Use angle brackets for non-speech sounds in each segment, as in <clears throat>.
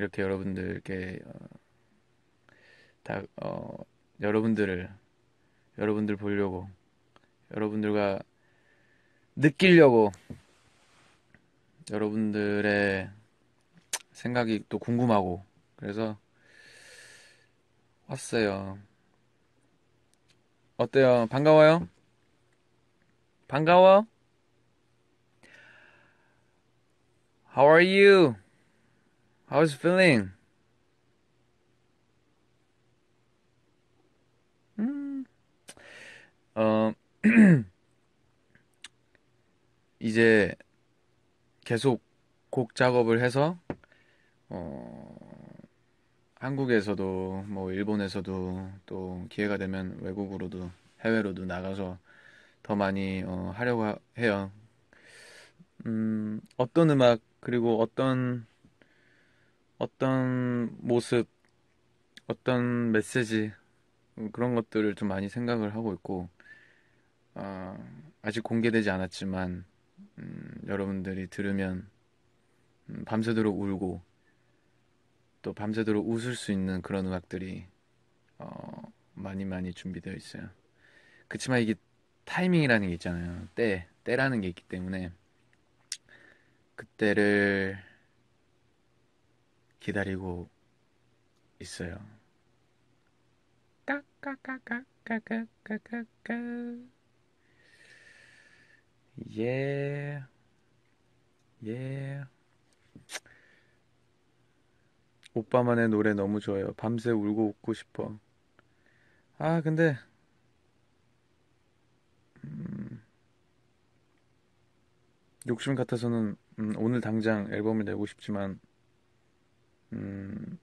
이렇게 여러분들께 어, 다 어, 여러분들을 여러분들 보려고 여러분들과 느끼려고 여러분들의 생각이 또 궁금하고 그래서 왔어요. 어때요? 반가워요? 반가워? How are you? How's feeling? 음, 어, <clears throat> 이제 계속 곡 작업을 해서, 어, 한국에서도, 뭐, 일본에서도 또 기회가 되면 외국으로도, 해외로도 나가서 더 많이, 어, 하려고 하- 해요. 음, 어떤 음악, 그리고 어떤, 어떤 모습, 어떤 메시지, 음, 그런 것들을 좀 많이 생각을 하고 있고, 아, 아직 공개되지 않았지만, 음, 여러분들이 들으면 음, 밤새도록 울고 또 밤새도록 웃을 수 있는 그런 음악들이 어, 많이 많이 준비되어 있어요. 그치만 이게 타이밍이라는 게 있잖아요. 때, 때라는 게 있기 때문에 그때를 기다리고 있어요. 까까까까까까까까 예, 예. 오빠만의 노래 너무 좋아요. 밤새 울고 웃고 싶어. 아, 근데, 음, 욕심 같아서는, 음, 오늘 당장 앨범을 내고 싶지만, 음,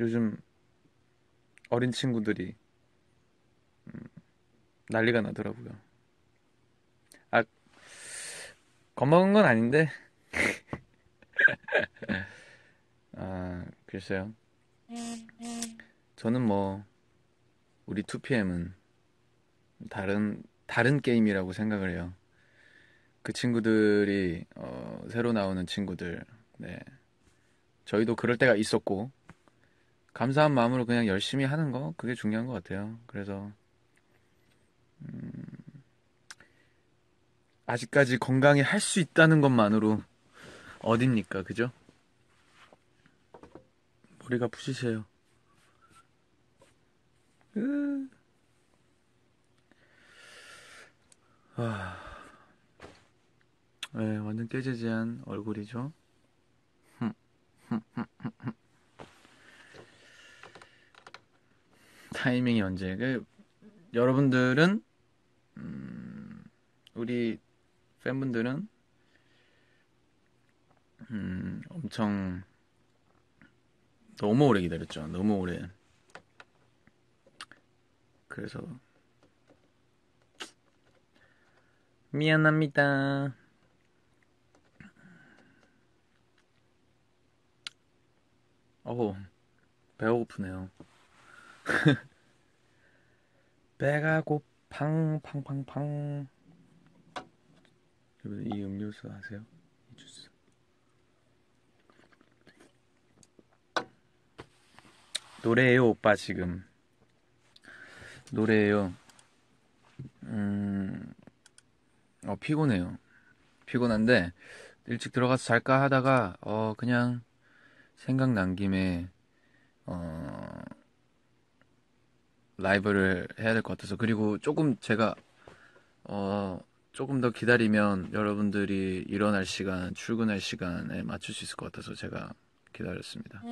요즘 어린 친구들이 난리가 나더라고요. 아, 겁먹은 건 아닌데, <laughs> 아, 글쎄요. 저는 뭐, 우리 2PM은 다른, 다른 게임이라고 생각을 해요. 그 친구들이, 어, 새로 나오는 친구들, 네. 저희도 그럴 때가 있었고, 감사한 마음으로 그냥 열심히 하는 거, 그게 중요한 것 같아요. 그래서, 아직까지 건강히 할 수 있다는 것만으로 어딥니까, 그죠? 머리가 부시세요. 으. 아, 네, 완전 깨지지한 얼굴이죠. 타이밍이 언제? 그, 여러분들은 음, 우리 팬분들은 음, 엄청 너무 오래 기다렸죠. 너무 오래. 그래서 미안합니다. 어우, <laughs> 배가 고프네요. 배가 고팡 팡팡팡. 여러분 이 음료수 아세요? 이 주스. 노래예요, 오빠 지금. 노래예요. 음, 어, 피곤해요. 피곤한데 일찍 들어가서 잘까 하다가 어 그냥 생각난 김에 어 라이브를 해야 될 것 같아서 그리고 조금 제가 어 조금 더 기다리면 여러분들이 일어날 시간, 출근할 시간에 맞출 수 있을 것 같아서 제가 기다렸습니다.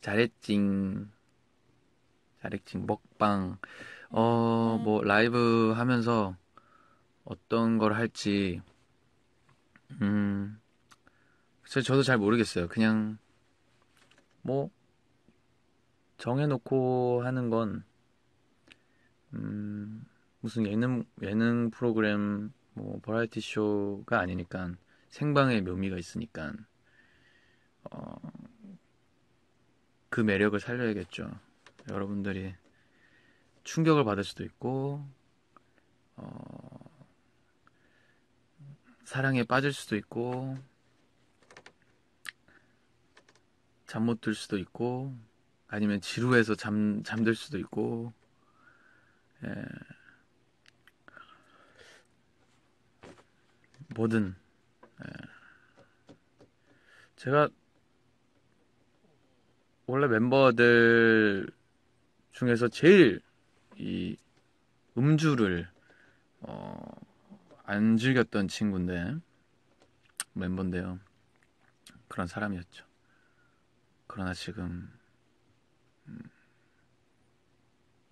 잘했징. 잘했징. 먹방. 어, 뭐, 라이브 하면서 어떤 걸 할지, 음, 글쎄, 저도 잘 모르겠어요. 그냥, 뭐, 정해놓고 하는 건, 음, 무슨 예능, 예능 프로그램, 뭐, 버라이티 쇼가 아니니까, 생방의 묘미가 있으니까, 어, 그 매력을 살려야겠죠. 여러분들이 충격을 받을 수도 있고, 어, 사랑에 빠질 수도 있고, 잠 못 들 수도 있고 아니면 지루해서 잠 잠들 수도 있고 예. 뭐든 예. 제가 원래 멤버들 중에서 제일 이 음주를 어, 안 즐겼던 친구인데 멤버인데요. 그런 사람이었죠. 그러나 지금 음,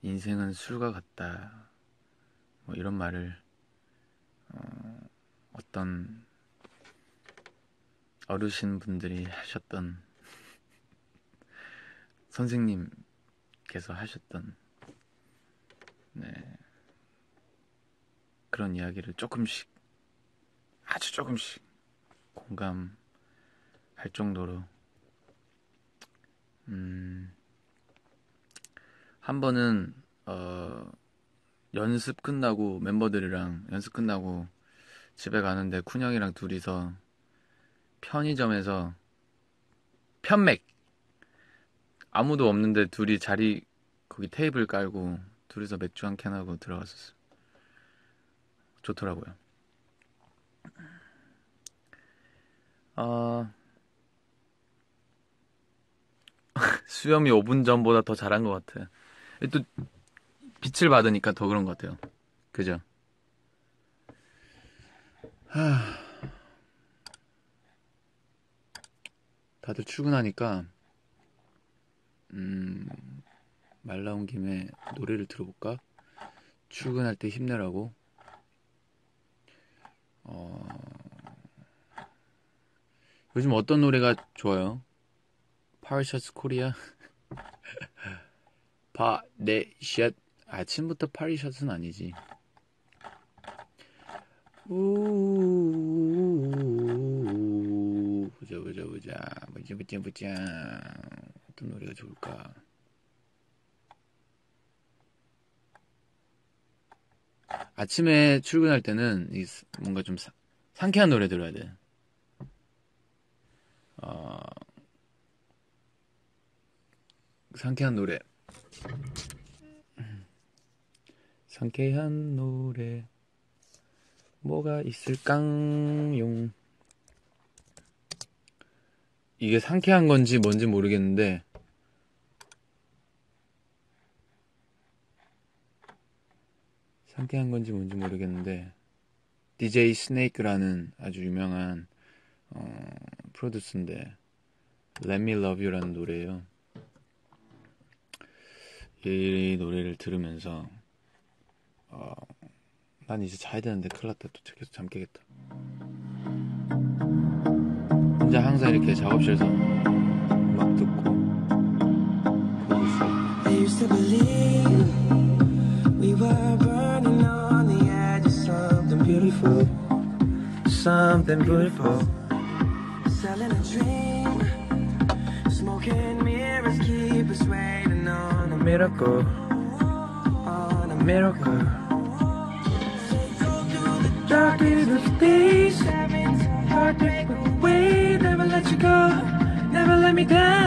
인생은 술과 같다. 뭐 이런 말을 어, 어떤 어르신 분들이 하셨던 선생님께서 하셨던 네, 그런 이야기를 조금씩 아주 조금씩 공감할 정도로 음, 한 번은 어, 연습 끝나고 멤버들이랑 연습 끝나고 집에 가는데 쿤형이랑 둘이서 편의점에서 편맥 아무도 없는데 둘이 자리 거기 테이블 깔고 둘이서 맥주 한 캔 하고 들어갔었어. 좋더라고요. 아 수염이 5분 전보다 더 잘한 것 같아. 또 빛을 받으니까 더 그런 것 같아요. 그죠? 하... 다들 출근하니까 음, 말 나온 김에 노래를 들어볼까? 출근할 때 힘내라고. 어... 요즘 어떤 노래가 좋아요? 파리셔츠 코리아? 파네샷 아침부터 파리셔츠는 아니지. 우 보자 보자 보자 보자 보자 보자 어떤 노래가 좋을까? 아침에 출근할 때는 뭔가 좀 사, 상쾌한 노래 들어야 돼. 어, 상쾌한 노래. 상쾌한 노래. 뭐가 있을깡용. 이게 상쾌한 건지 뭔지 모르겠는데, 상쾌한 건지 뭔지 모르겠는데 DJ 스네이크라는 아주 유명한 어, 프로듀스인데 Let Me Love You라는 노래예요. 이 노래를 들으면서 어, 난 이제 자야 되는데 큰일 났다 또 계속 잠 깨겠다. 혼자 항상 이렇게 작업실에서 음악 듣고 있어요. beautiful, something beautiful. Selling a dream, smoking mirrors keep us waiting on a miracle, on a miracle. Dark is the space, hard to away, never let you go, never let me down.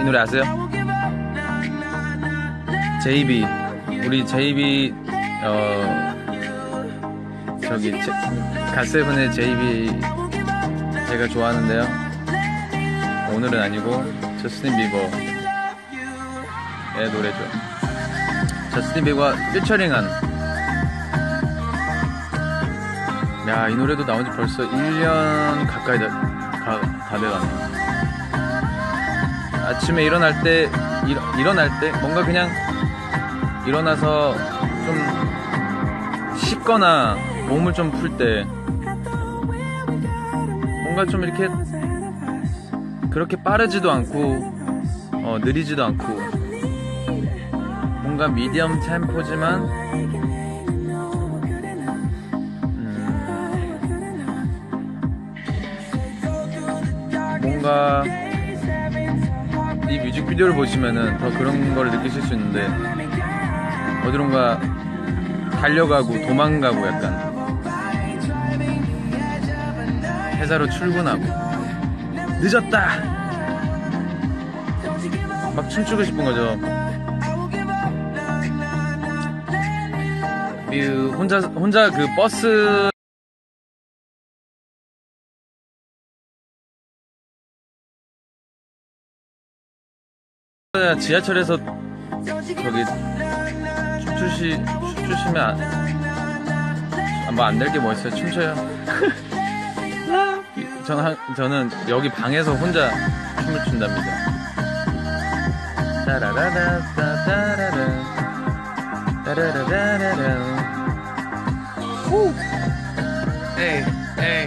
이 노래 아세요? 제이비 우리 제이비 어 저기 제, 갓세븐의 제이비 제가 좋아하는데요. 오늘은 아니고 저스틴 비버의 노래죠. 저스틴 비버가 피처링한. 야 이 노래도 나온 지 벌써 1년 가까이 다, 가, 다 돼가네. 아침에 일어날 때 일, 일어날 때 뭔가 그냥 일어나서 좀 씻거나 몸을 좀 풀 때 뭔가 좀 이렇게 그렇게 빠르지도 않고 어, 느리지도 않고 뭔가 미디엄 템포지만 음, 뭔가 이 뮤직비디오를 보시면은 더 그런 걸 느끼실 수 있는데 어디론가 달려가고 도망가고 약간 회사로 출근하고. 늦었다! 막 춤추고 싶은 거죠. 그 혼자 혼자 그 버스 지하철에서 저기 춤추시 춤추시면 뭐안 될게뭐 있어요? 춤춰요? <laughs> 저는 한- 저는 여기 방에서 혼자 춤을 춘답니다. 따라라라 따라라라. 따라라라라 후 에이 에이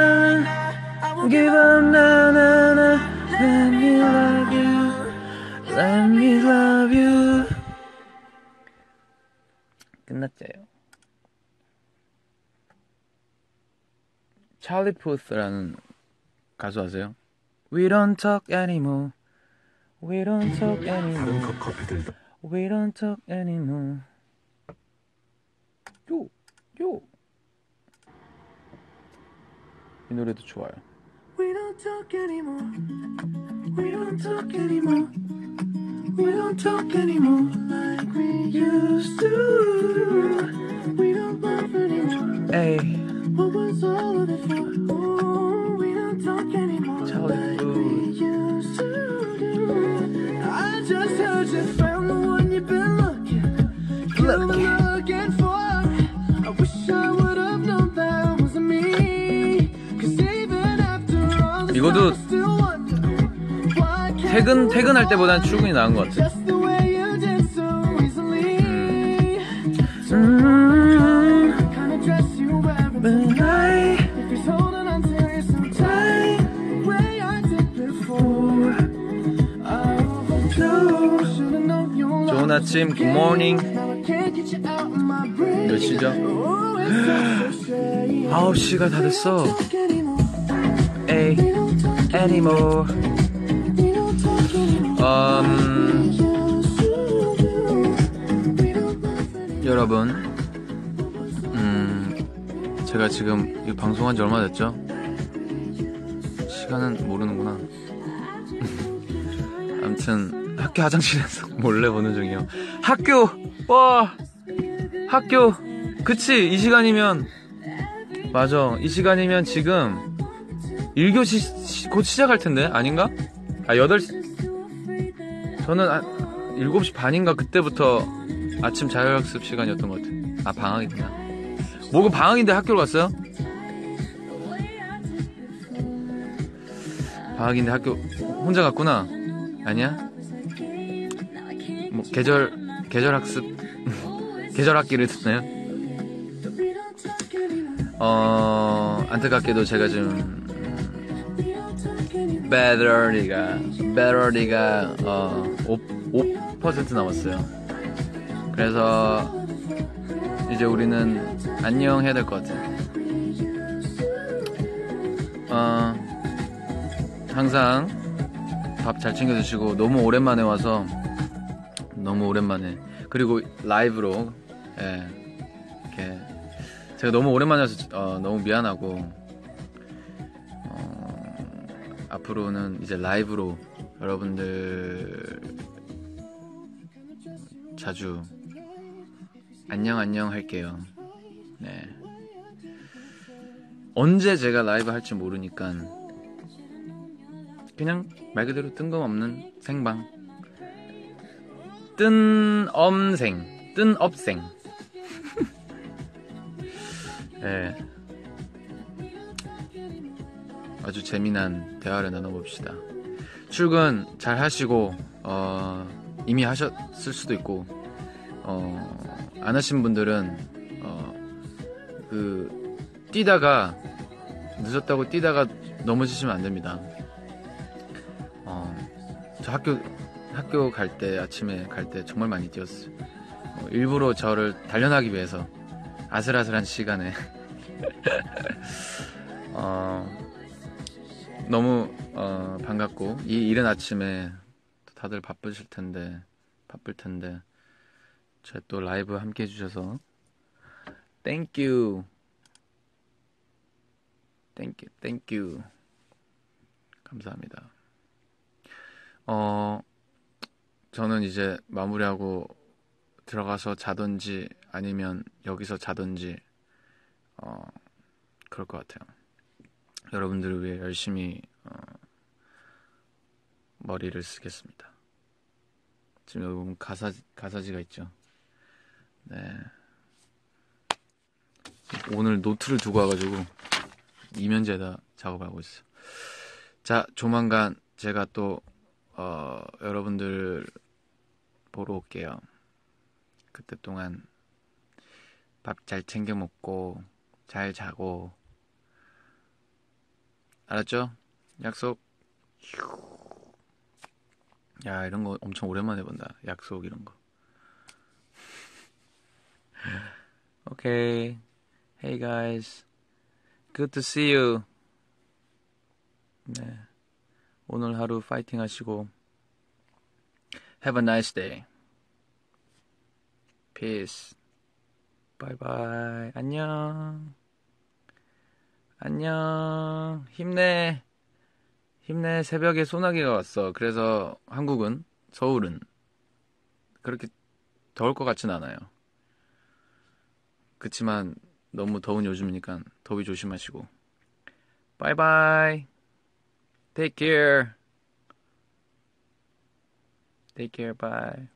give up, na na na. Let me love you, let me love you. 끝났죠요. 찰리 푸스라는 가수 아세요? We don't talk anymore. We don't talk anymore. We don't talk anymore. 요, 요. 이 노래도 좋아요. Talk anymore. We don't talk anymore. We don't talk anymore like we used to. We don't laugh anymore. 에이, What was all of it for? Can't 퇴근 퇴근할 때보단 출근이 나은 것 같아. 음, 좋은 아침, brain. 몇 시죠? Oh, it's so frustrating. 9시가 다 됐어. 에이, anymore. Anymore. 여러분, 음, 제가 지금 이 방송한 지 얼마 됐죠? 시간은 모르는구나. <laughs> 아무튼 학교 화장실에서 <laughs> 몰래 보는 중이에요. 학교, 와, 학교, 그치? 이 시간이면 맞아. 이 시간이면 지금 1교시 시- 곧 시작할 텐데 아닌가? 아 8시 저는 아, 7시 반인가 그때부터 아침 자율학습 시간이었던 것 같아요. 아 방학이구나. 뭐가 방학인데 학교를 갔어요? 방학인데 학교 혼자 갔구나. 아니야? 뭐 계절 계절 학습 <laughs> 계절 학기를 듣나요? 어 안타깝게도 제가 좀 배터리가 배터리가 어 5, 5% 남았어요. 그래서 이제 우리는 안녕 해야 될 것 같아. 어 항상 밥 잘 챙겨 드시고 너무 오랜만에 와서 너무 오랜만에 그리고 라이브로 예 이렇게 제가 너무 오랜만에 와서 어, 너무 미안하고 앞으로는 이제 라이브로 여러분들 자주 안녕 안녕 할게요. 네. 언제 제가 라이브 할지 모르니까 그냥 말 그대로 뜬금없는 생방. 뜬엄생, 뜬업생. 예. <laughs> 아주 재미난 대화를 나눠봅시다. 출근 잘 하시고 어, 이미 하셨을 수도 있고 어, 안 하신 분들은 어, 그 뛰다가 늦었다고 뛰다가 넘어지시면 안 됩니다. 어, 저 학교 학교 갈 때 아침에 갈 때 정말 많이 뛰었어요. 어, 일부러 저를 단련하기 위해서 아슬아슬한 시간에 <laughs> 어, 너무 어, 반갑고 이 이른 아침에 다들 바쁘실 텐데 바쁠 텐데 제 또 라이브 함께 해주셔서 thank you thank you thank you 감사합니다. 어 저는 이제 마무리하고 들어가서 자든지 아니면 여기서 자든지 어 그럴 것 같아요. 여러분들을 위해 열심히 어, 머리를 쓰겠습니다. 지금 여기 보면 가사 가사지가 있죠. 네. 오늘 노트를 두고 와가지고 이면제에다 작업하고 있어요. 자, 조만간 제가 또 어, 여러분들 보러 올게요. 그때 동안 밥 잘 챙겨 먹고 잘 자고 알았죠? 약속. 야, 이런 거 엄청 오랜만에 본다. 약속 이런 거. Okay. Hey guys. Good to see you. 네. 오늘 하루 파이팅 하시고 Have a nice day. Peace. Bye bye. 안녕. 안녕. 힘내. 힘내. 새벽에 소나기가 왔어. 그래서 한국은, 서울은 그렇게 더울 것 같진 않아요. 그치만 너무 더운 요즘이니까 더위 조심하시고. 바이바이. Take care. Take care. Bye.